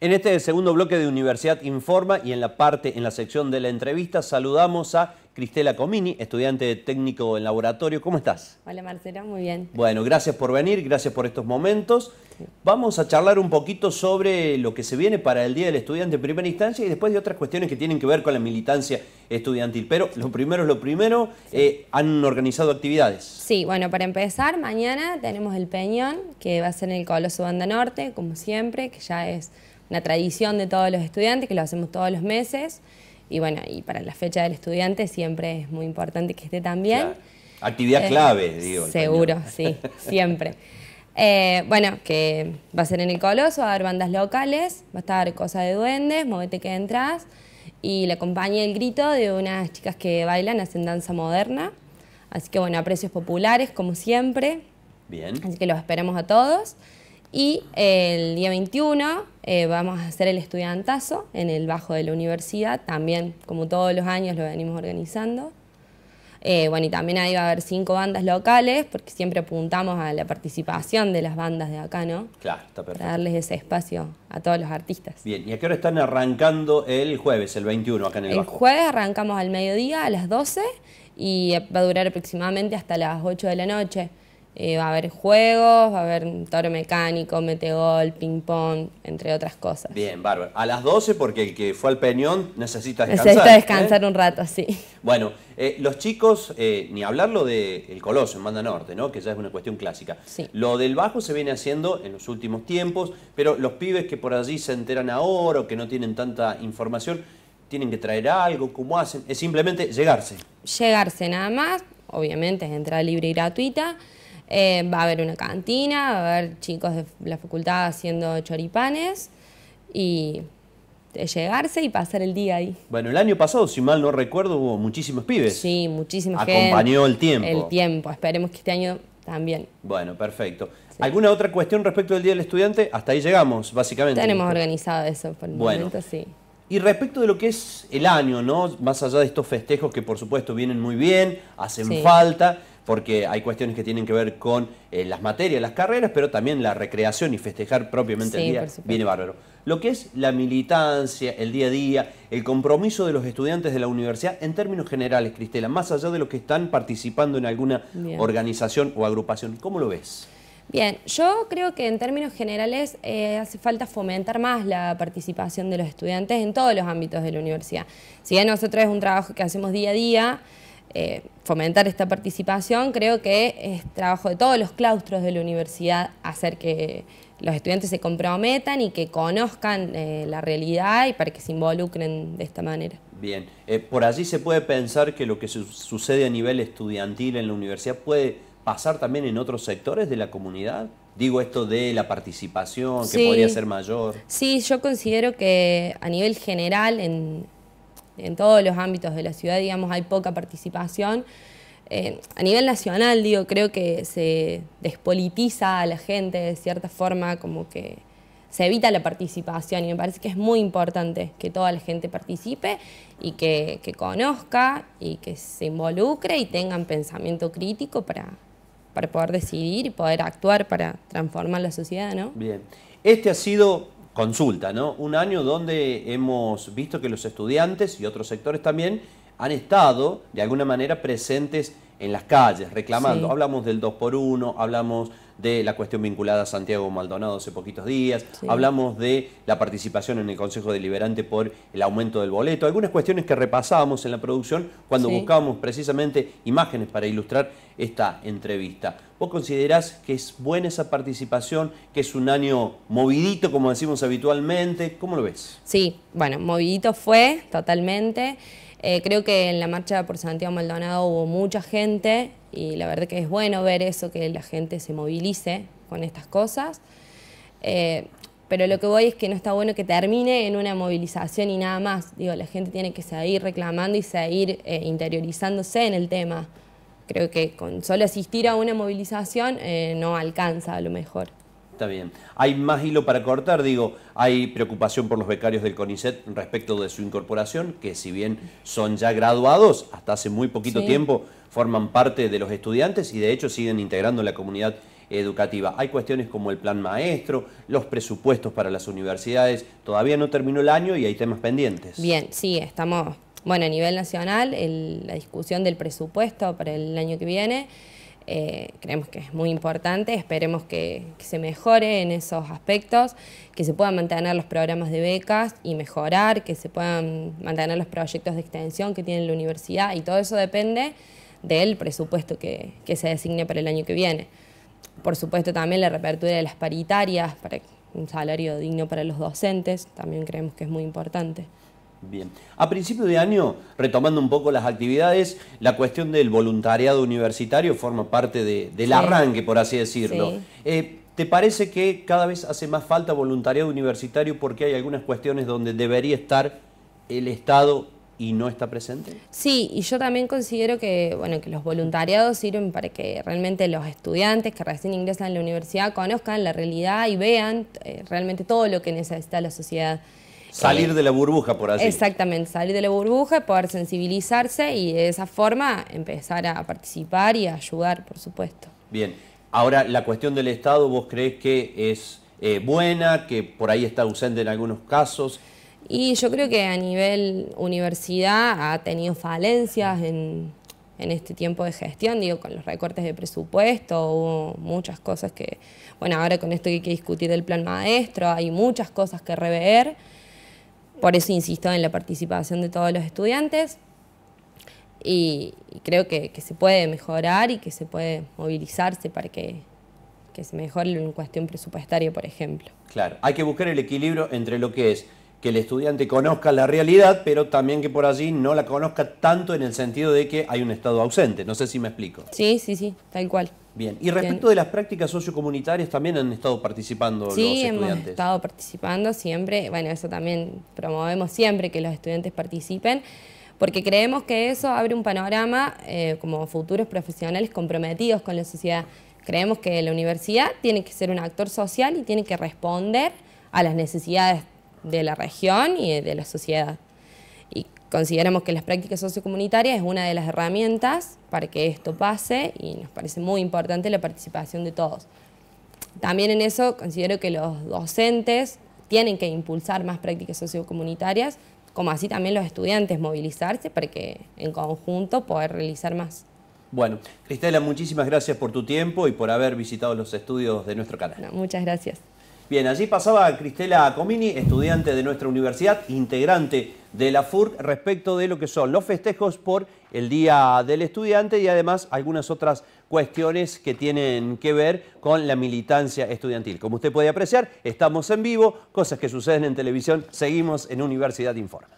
En este segundo bloque de Universidad Informa y en la parte, en la sección de la entrevista, saludamos a Cristela Comini, estudiante de técnico en laboratorio. ¿Cómo estás? Hola Marcela, muy bien. Bueno, gracias por venir, gracias por estos momentos. Vamos a charlar un poquito sobre lo que se viene para el Día del Estudiante en primera instancia y después de otras cuestiones que tienen que ver con la militancia estudiantil. Pero lo primero es lo primero, eh, ¿han organizado actividades? Sí, bueno, para empezar, mañana tenemos el Peñón, que va a ser en el Coloso Banda Norte, como siempre, que ya es una tradición de todos los estudiantes, que lo hacemos todos los meses. Y bueno, y para la fecha del estudiante siempre es muy importante que esté también. Actividad eh, clave, digo. Seguro, sí, siempre. Eh, bueno, que va a ser en el Coloso, va a haber bandas locales, va a estar Cosa de Duendes, Movete que entras, y le acompaña el grito de unas chicas que bailan, hacen danza moderna. Así que bueno, a precios populares, como siempre. Bien. Así que los esperamos a todos. Y el día 21 eh, vamos a hacer el estudiantazo en el bajo de la universidad, también como todos los años lo venimos organizando. Eh, bueno, y también ahí va a haber cinco bandas locales, porque siempre apuntamos a la participación de las bandas de acá, ¿no? Claro, está perfecto. Para darles ese espacio a todos los artistas. Bien, ¿y a qué hora están arrancando el jueves, el 21, acá en el, el bajo? El jueves arrancamos al mediodía, a las 12, y va a durar aproximadamente hasta las 8 de la noche. Eh, va a haber juegos, va a haber toro mecánico, metegol, ping-pong, entre otras cosas. Bien, bárbaro. A las 12 porque el que fue al Peñón necesita descansar. Necesita descansar un rato, sí. Bueno, eh, los chicos, eh, ni hablarlo del Coloso en Banda Norte, ¿no? que ya es una cuestión clásica. Sí. Lo del bajo se viene haciendo en los últimos tiempos, pero los pibes que por allí se enteran ahora o que no tienen tanta información, tienen que traer algo, ¿cómo hacen? Es simplemente llegarse. Llegarse nada más, obviamente es entrada libre y gratuita. Eh, va a haber una cantina, va a haber chicos de la facultad haciendo choripanes y llegarse y pasar el día ahí. Bueno, el año pasado, si mal no recuerdo, hubo muchísimos pibes. Sí, muchísima gente. Acompañó el tiempo. El tiempo, esperemos que este año también. Bueno, perfecto. ¿Alguna otra cuestión respecto del Día del Estudiante? Hasta ahí llegamos, básicamente. Tenemos organizado eso por el momento, sí. Y respecto de lo que es el año, ¿no? Más allá de estos festejos que por supuesto vienen muy bien, hacen falta, porque hay cuestiones que tienen que ver con eh, las materias, las carreras, pero también la recreación y festejar propiamente el día viene bárbaro. Lo que es la militancia, el día a día, el compromiso de los estudiantes de la universidad, en términos generales, Cristela, más allá de los que están participando en alguna organización o agrupación, ¿cómo lo ves? Bien, yo creo que en términos generales eh, hace falta fomentar más la participación de los estudiantes en todos los ámbitos de la universidad. Si bien nosotros es un trabajo que hacemos día a día, eh, fomentar esta participación, creo que es trabajo de todos los claustros de la universidad hacer que los estudiantes se comprometan y que conozcan eh, la realidad y para que se involucren de esta manera. Bien, eh, por allí se puede pensar que lo que sucede a nivel estudiantil en la universidad puede pasar también en otros sectores de la comunidad. Digo esto de la participación, que podría ser mayor. Sí, yo considero que a nivel general en, en todos los ámbitos de la ciudad, digamos, hay poca participación. Eh, a nivel nacional, digo, creo que se despolitiza a la gente de cierta forma, como que se evita la participación y me parece que es muy importante que toda la gente participe y que, conozca y que se involucre y tengan pensamiento crítico para, para poder decidir y poder actuar para transformar la sociedad, ¿no? Bien. Este ha sido consulta, ¿no? Un año donde hemos visto que los estudiantes y otros sectores también han estado de alguna manera presentes en las calles, reclamando. Hablamos del 2 por 1 hablamos de la cuestión vinculada a Santiago Maldonado hace poquitos días, hablamos de la participación en el Consejo Deliberante por el aumento del boleto, algunas cuestiones que repasábamos en la producción cuando buscábamos precisamente imágenes para ilustrar esta entrevista. ¿Vos considerás que es buena esa participación, que es un año movidito, como decimos habitualmente? ¿Cómo lo ves? Sí, bueno, movidito fue totalmente. Eh, creo que en la marcha por Santiago Maldonado hubo mucha gente y la verdad que es bueno ver eso, que la gente se movilice con estas cosas. Eh, pero lo que voy es que no está bueno que termine en una movilización y nada más. Digo, la gente tiene que seguir reclamando y seguir eh, interiorizándose en el tema. Creo que con solo asistir a una movilización no alcanza a lo mejor. Está bien. Hay más hilo para cortar, digo, hay preocupación por los becarios del CONICET respecto de su incorporación, que si bien son ya graduados, hasta hace muy poquito tiempo forman parte de los estudiantes y de hecho siguen integrando la comunidad educativa. Hay cuestiones como el plan maestro, los presupuestos para las universidades, todavía no terminó el año y hay temas pendientes. Bien, sí, estamos, bueno, a nivel nacional, la discusión del presupuesto para el año que viene. Eh, creemos que es muy importante, esperemos que, se mejore en esos aspectos, que se puedan mantener los programas de becas y mejorar, que se puedan mantener los proyectos de extensión que tiene la universidad y todo eso depende del presupuesto que, se designe para el año que viene. Por supuesto también la reapertura de las paritarias para un salario digno para los docentes, también creemos que es muy importante. Bien. A principio de año, retomando un poco las actividades, la cuestión del voluntariado universitario forma parte del arranque, por así decirlo. Eh, ¿Te parece que cada vez hace más falta voluntariado universitario porque hay algunas cuestiones donde debería estar el Estado y no está presente? Sí, y yo también considero que, bueno, que los voluntariados sirven para que realmente los estudiantes que recién ingresan a la universidad conozcan la realidad y vean eh, realmente todo lo que necesita la sociedad. Salir de la burbuja, por así Exactamente, salir de la burbuja, poder sensibilizarse y de esa forma empezar a participar y a ayudar, por supuesto. Bien, ahora la cuestión del Estado, ¿vos crees que es eh, buena, que por ahí está ausente en algunos casos? Y yo creo que a nivel universidad ha tenido falencias en, en este tiempo de gestión, digo, con los recortes de presupuesto, hubo muchas cosas que, bueno, ahora con esto que hay que discutir del plan maestro, hay muchas cosas que rever por eso insisto en la participación de todos los estudiantes y, creo que, se puede mejorar y que se puede movilizarse para que, se mejore en cuestión presupuestaria, por ejemplo. Claro, hay que buscar el equilibrio entre lo que es que el estudiante conozca la realidad, pero también que por allí no la conozca tanto en el sentido de que hay un Estado ausente. No sé si me explico. Sí, sí, sí, tal cual. Bien, y respecto de las prácticas sociocomunitarias, también han estado participando los estudiantes. Sí, hemos estado participando siempre, bueno, eso también promovemos siempre que los estudiantes participen, porque creemos que eso abre un panorama eh, como futuros profesionales comprometidos con la sociedad. Creemos que la universidad tiene que ser un actor social y tiene que responder a las necesidades de la región y de la sociedad. Consideramos que las prácticas sociocomunitarias es una de las herramientas para que esto pase y nos parece muy importante la participación de todos. También en eso considero que los docentes tienen que impulsar más prácticas sociocomunitarias, como así también los estudiantes movilizarse para que en conjunto poder realizar más. Bueno, Cristela, muchísimas gracias por tu tiempo y por haber visitado los estudios de nuestro canal. muchas gracias. Bien, allí pasaba Cristela Comini, estudiante de nuestra universidad, integrante de la FURC, respecto de lo que son los festejos por el Día del Estudiante y además algunas otras cuestiones que tienen que ver con la militancia estudiantil. Como usted puede apreciar, estamos en vivo, cosas que suceden en televisión, seguimos en Universidad Informa.